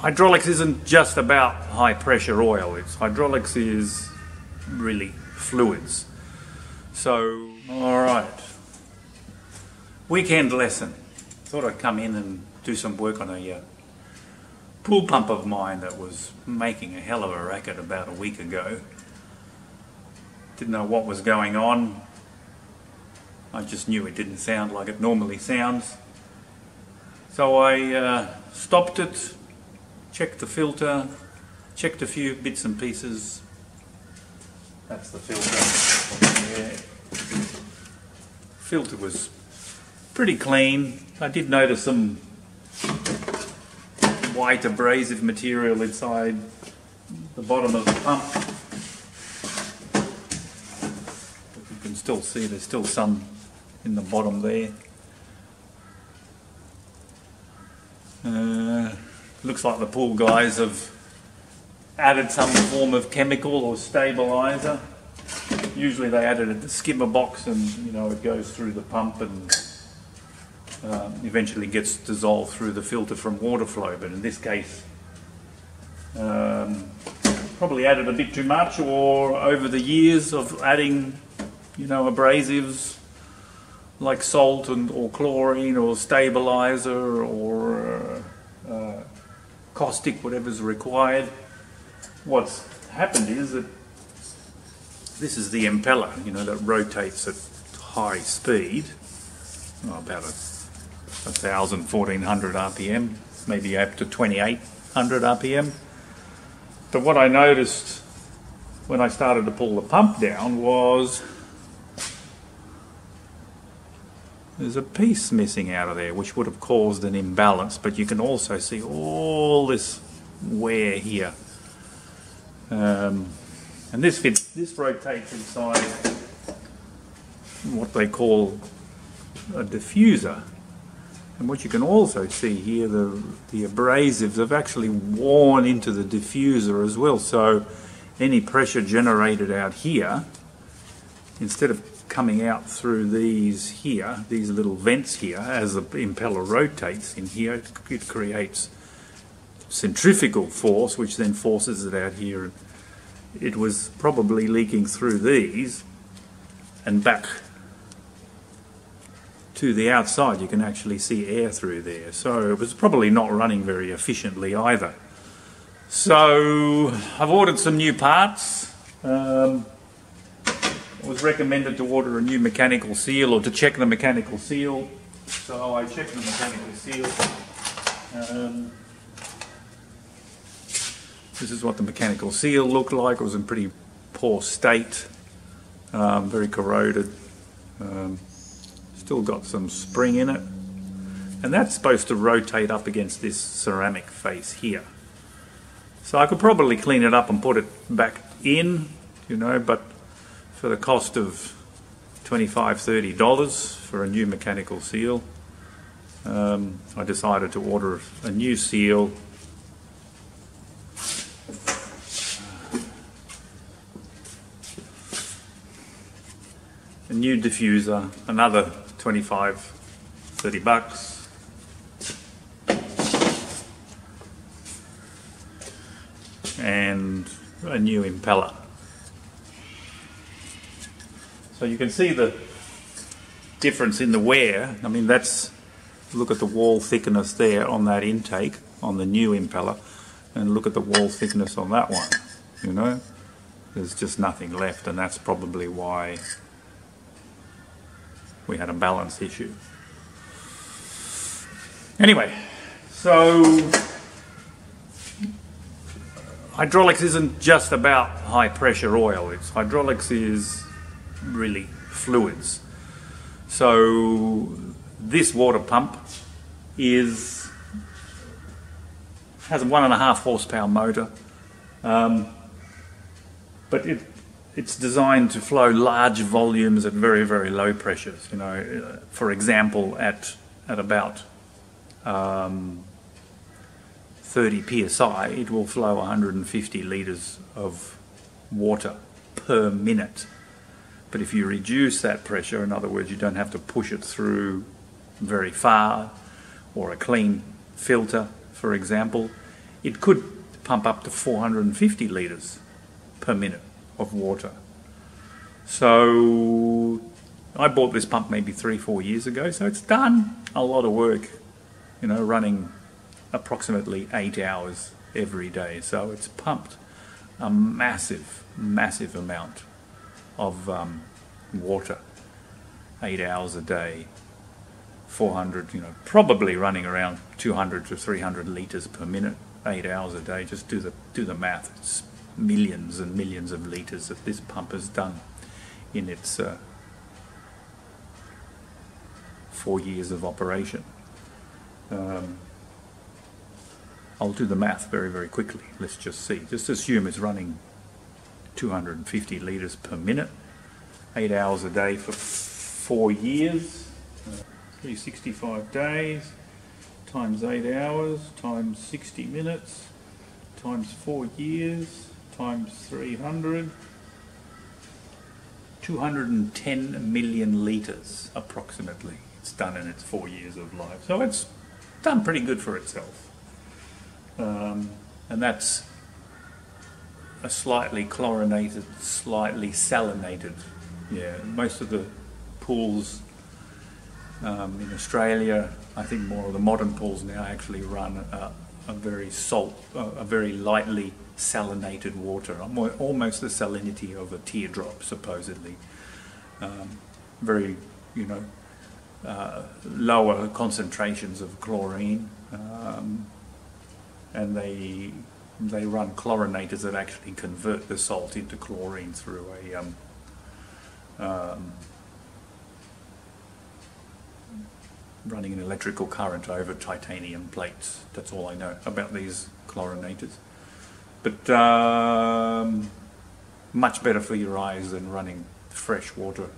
hydraulics isn't just about high pressure oil. It's hydraulics is really fluids. So, all right. Weekend lesson. Thought I'd come in and do some work on a uh, pool pump of mine that was making a hell of a racket about a week ago. Didn't know what was going on. I just knew it didn't sound like it normally sounds. So I uh, stopped it, checked the filter, checked a few bits and pieces. That's the filter. Yeah. Filter was pretty clean. I did notice some white abrasive material inside the bottom of the pump. But you can still see there's still some in the bottom there. Uh, looks like the pool guys have added some form of chemical or stabilizer. Usually they add it the skimmer box and you know it goes through the pump and uh, eventually gets dissolved through the filter from water flow. But in this case, um, probably added a bit too much or over the years of adding you know abrasives like salt and or chlorine or stabilizer or uh, caustic, whatever's required. What's happened is that this is the impeller, you know, that rotates at high speed, about a, a thousand, fourteen hundred RPM, maybe up to 2800 RPM. But what I noticed when I started to pull the pump down was there's a piece missing out of there which would have caused an imbalance but you can also see all this wear here. Um, and this fits this rotates inside what they call a diffuser. And what you can also see here the the abrasives have actually worn into the diffuser as well. So any pressure generated out here instead of coming out through these here, these little vents here, as the impeller rotates in here, it creates centrifugal force, which then forces it out here. It was probably leaking through these and back to the outside. You can actually see air through there. So it was probably not running very efficiently either. So I've ordered some new parts. Um, was recommended to order a new mechanical seal or to check the mechanical seal. So I checked the mechanical seal. Um, this is what the mechanical seal looked like. It was in pretty poor state, um, very corroded. Um, still got some spring in it. And that's supposed to rotate up against this ceramic face here. So I could probably clean it up and put it back in, you know, but for the cost of $25, $30 for a new mechanical seal. Um, I decided to order a new seal a new diffuser, another 25, 30 bucks. And a new impeller. So you can see the difference in the wear. I mean, that's look at the wall thickness there on that intake on the new impeller, and look at the wall thickness on that one. You know, there's just nothing left, and that's probably why we had a balance issue. Anyway, so hydraulics isn't just about high pressure oil. It's hydraulics is really fluids. So this water pump is has a one and a half horsepower motor, um, but it it's designed to flow large volumes at very very low pressures. You know, for example, at at about um, 30 psi, it will flow 150 liters of water per minute. But if you reduce that pressure, in other words, you don't have to push it through very far, or a clean filter, for example, it could pump up to 450 litres per minute of water. So I bought this pump maybe three, four years ago, so it's done a lot of work, you know, running approximately eight hours every day. So it's pumped a massive, massive amount of um, water, eight hours a day, 400, you know, probably running around 200 to 300 litres per minute, eight hours a day. Just do the, do the math. It's millions and millions of litres that this pump has done in its uh, four years of operation. Um, I'll do the math very, very quickly. Let's just see. Just assume it's running 250 litres per minute, eight hours a day for four years, 365 days, times eight hours, times 60 minutes, times four years, times 300, 210 million litres approximately. It's done in its four years of life. So it's done pretty good for itself. Um, and that's a slightly chlorinated, slightly salinated. Yeah, most of the pools um, in Australia, I think more of the modern pools now actually run a, a very salt, a very lightly salinated water, almost the salinity of a teardrop, supposedly. Um, very, you know, uh, lower concentrations of chlorine. Um, and they they run chlorinators that actually convert the salt into chlorine through a um, um, running an electrical current over titanium plates. That's all I know about these chlorinators. But um, much better for your eyes than running fresh water,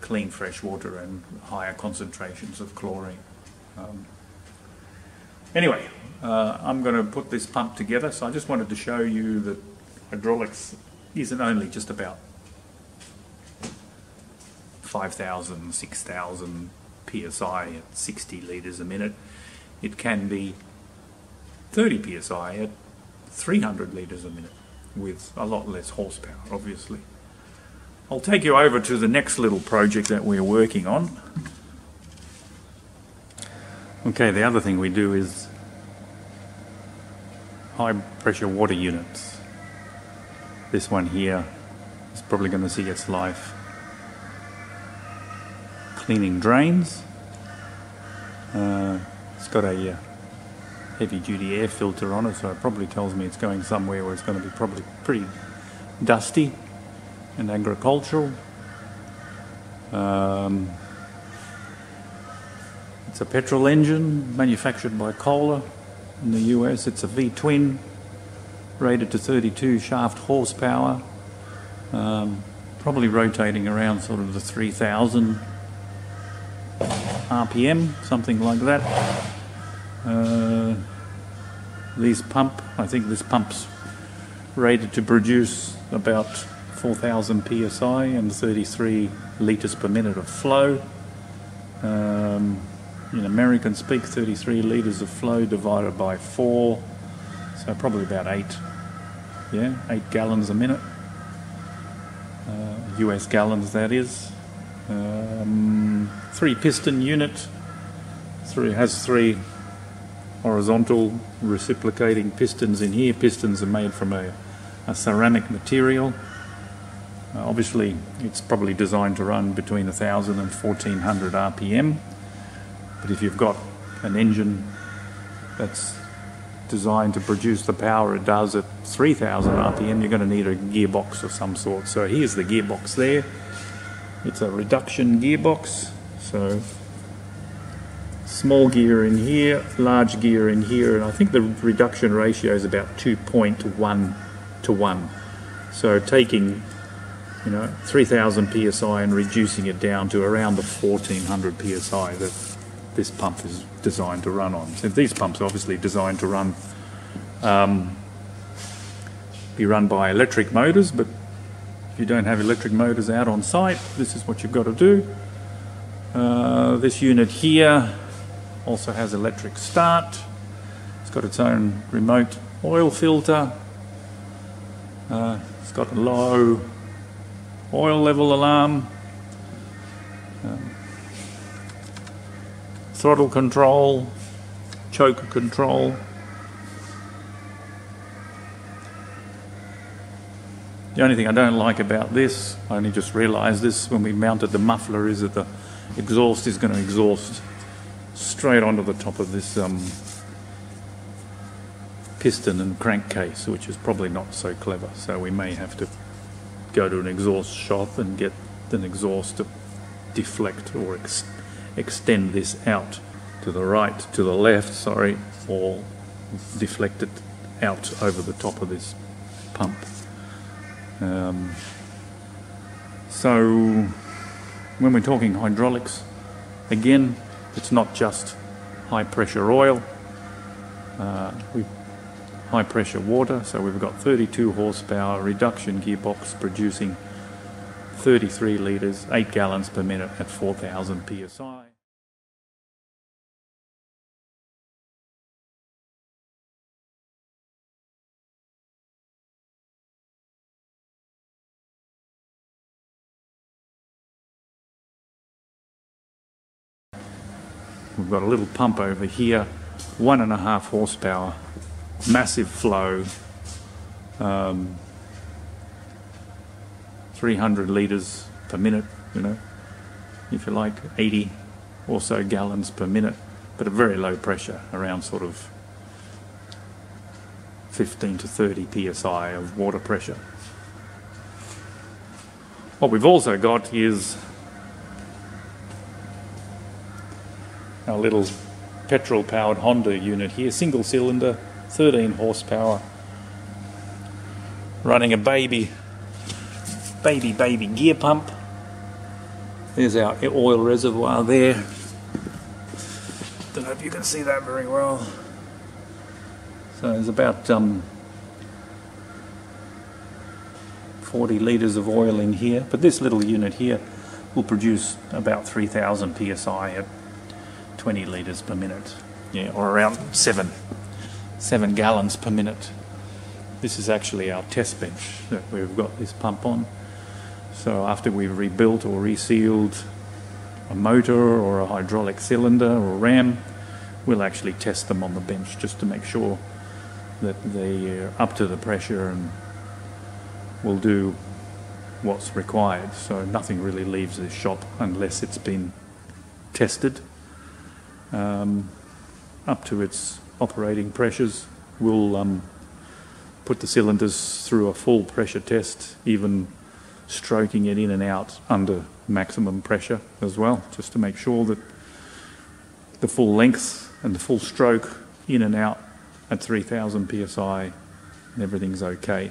clean fresh water and higher concentrations of chlorine. Um, anyway, uh, I'm going to put this pump together, so I just wanted to show you that hydraulics isn't only just about 5,000, 6,000 psi at 60 litres a minute. It can be 30 psi at 300 litres a minute with a lot less horsepower, obviously. I'll take you over to the next little project that we're working on. Okay, the other thing we do is high pressure water units. This one here is probably going to see its life. Cleaning drains. Uh, it's got a uh, heavy duty air filter on it, so it probably tells me it's going somewhere where it's going to be probably pretty dusty and agricultural. Um, it's a petrol engine manufactured by Kohler in the US. It's a V-twin, rated to 32 shaft horsepower, um, probably rotating around sort of the 3,000 RPM, something like that. Uh, these pump, I think this pump's rated to produce about 4,000 psi and 33 litres per minute of flow. Um, in American speak, 33 litres of flow divided by 4, so probably about 8, yeah, 8 gallons a minute. Uh, US gallons, that is. Um, three piston unit, three has three horizontal reciprocating pistons in here. Pistons are made from a, a ceramic material. Uh, obviously, it's probably designed to run between 1,000 and 1,400 RPM. But if you've got an engine that's designed to produce the power it does at 3000 RPM, you're going to need a gearbox of some sort. So here's the gearbox there. It's a reduction gearbox. So small gear in here, large gear in here, and I think the reduction ratio is about 2.1 to 1. So taking you know 3000 psi and reducing it down to around the 1400 psi that this pump is designed to run on. So these pumps are obviously designed to run, um, be run by electric motors, but if you don't have electric motors out on site, this is what you've got to do. Uh, this unit here also has electric start. It's got its own remote oil filter. Uh, it's got a low oil level alarm. Um, throttle control, choker control. The only thing I don't like about this, I only just realised this when we mounted the muffler, is that the exhaust is going to exhaust straight onto the top of this um, piston and crankcase, which is probably not so clever. So we may have to go to an exhaust shop and get an exhaust to deflect or extend this out to the right, to the left, sorry, or deflect it out over the top of this pump. Um, so when we're talking hydraulics, again, it's not just high pressure oil. Uh, we high pressure water. So we've got 32 horsepower reduction gearbox producing 33 litres, 8 gallons per minute at 4,000 psi. We've got a little pump over here, one and a half horsepower massive flow, um, 300 litres per minute, you know, if you like, 80 or so gallons per minute, but a very low pressure, around sort of 15 to 30 psi of water pressure. What we've also got is our little petrol powered Honda unit here, single cylinder, 13 horsepower, running a baby, baby, baby gear pump. There's our oil reservoir there. Don't know if you can see that very well. So there's about um, 40 litres of oil in here, but this little unit here will produce about 3,000 psi at 20 litres per minute, yeah, or around seven seven gallons per minute. This is actually our test bench that we've got this pump on. So after we've rebuilt or resealed a motor or a hydraulic cylinder or ram, we'll actually test them on the bench just to make sure that they're uh, up to the pressure and will do what's required. So nothing really leaves the shop unless it's been tested um, up to its operating pressures. We'll um, put the cylinders through a full pressure test, even stroking it in and out under maximum pressure as well, just to make sure that the full length and the full stroke in and out at 3000 psi and everything's okay.